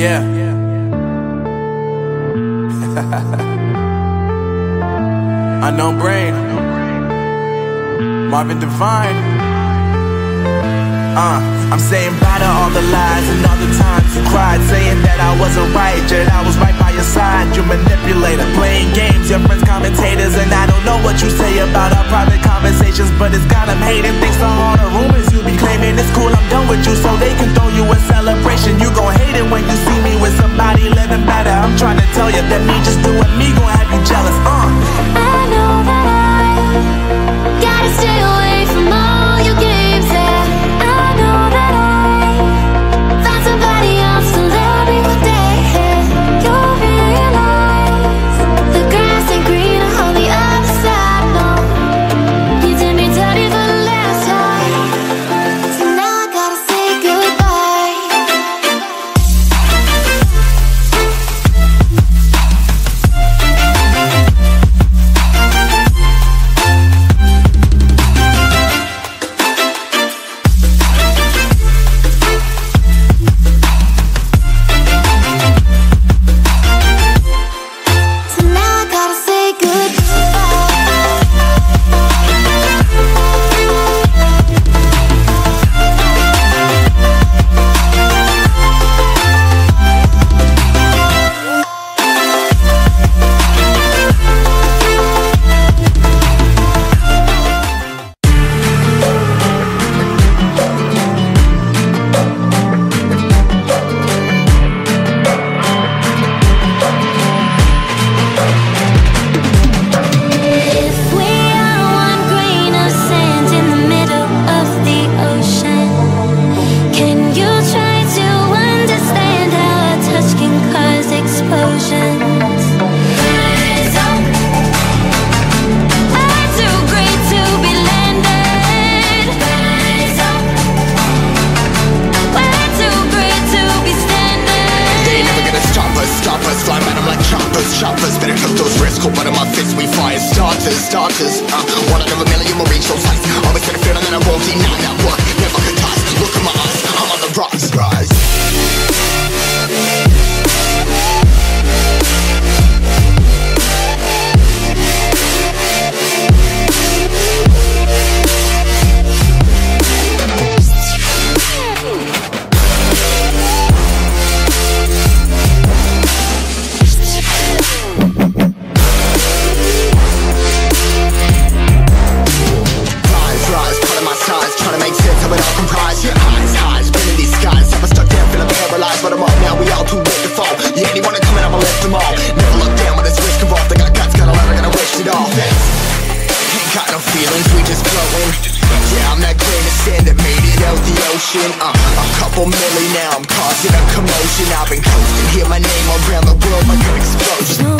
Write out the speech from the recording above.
Yeah. Unknown brain. Marvin Divine. Uh, I'm saying bye to all the lies and all the times you cried, saying that I wasn't right, yet I was right by your side. You manipulator, playing games, your friends commentators, and I don't know what you say about our private conversations, but it's got them hating. Thanks to all the rumors you be claiming, it's cool. I'm done with you, so they can throw you a celebration. You gon' hate it when you see me with somebody choppers, Better cook those risks, blood in my fists We fire starters, starters. Uh, One of a million motion uh, A couple milli now, I'm causing a commotion. I've been coasting, hear my name around the world like an explosion.